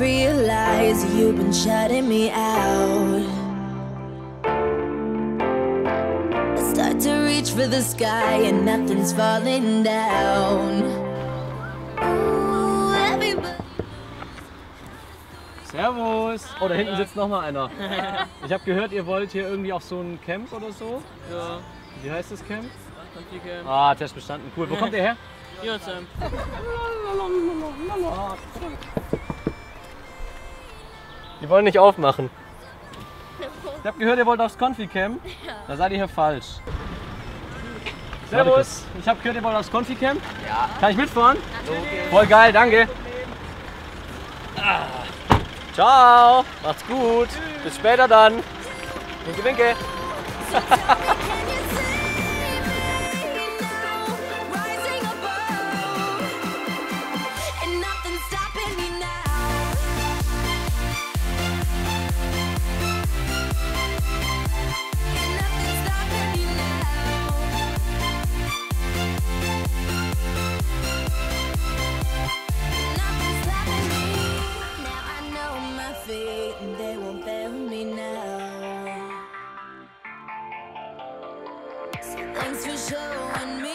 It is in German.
and shutting me out. I start to reach for the sky and nothing's falling down. Ooh. Servus! Oh, da hinten sitzt noch mal einer. Ich habe gehört, ihr wollt hier irgendwie auf so ein Camp oder so. Ja, Wie heißt das Camp? Konfige. Ah, Test bestanden. Cool. Wo kommt ihr her? Jotem. Die wollen nicht aufmachen. Ich habe gehört, ihr wollt aufs Confi-Camp. Da seid ihr hier falsch. Servus! Ich habe gehört, ihr wollt aufs Confi-Camp. Ja. Kann ich mitfahren? Voll geil, danke. Ah. Ciao! Macht's gut! Bis später dann! Winke, winke! they won't fail me now. Thanks for showing me